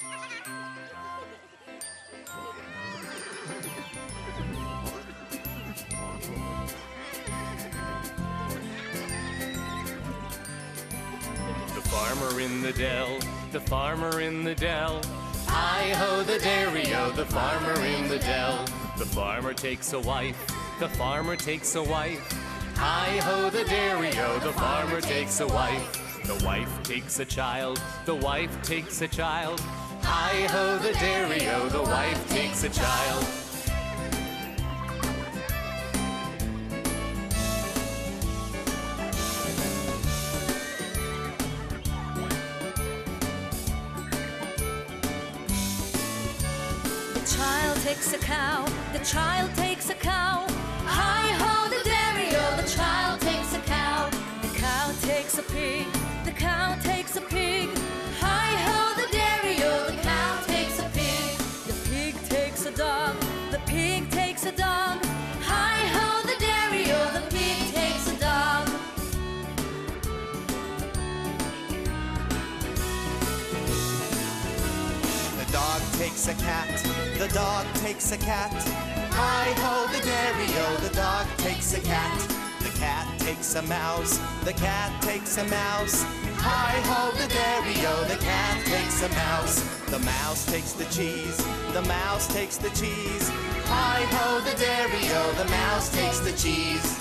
The farmer in the dell, the farmer in the dell. Hi ho, the dairy-o, the farmer in the dell. The farmer takes a wife, the farmer takes a wife. Hi ho, the dairy-o, the farmer takes a wife. The wife takes a child, the wife takes a child. Hi ho, the dairy-o, the wife takes a child. The child takes a cow, the child takes a cow. Hi ho, the dairy-o, the child takes a cow. The cow takes a pig, the cow takes a pig. Takes a cat, the dog takes a cat. Hi ho, the dairy-o, oh, the dog takes a cat. The cat takes a mouse, the cat takes a mouse. Hi ho, the dairy-o, oh, the cat takes a mouse. The mouse takes the cheese, the mouse takes the cheese. Hi ho, the dairy-o, oh, the mouse takes the cheese.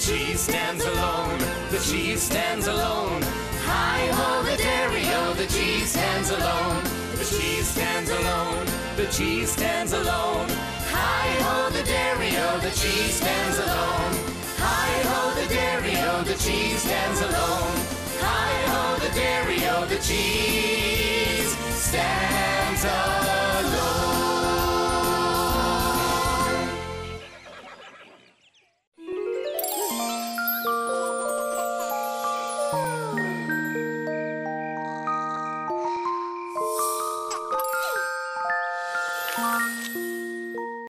Cheese stands alone, the cheese stands alone. Hi ho, the dairy-o, the cheese stands alone. The cheese stands alone, the cheese stands alone. Hi ho, the dairy-o, the cheese stands alone. Hi ho, the dairy-o, the cheese stands alone. Hi ho, the dairy-o, the cheese stands alone.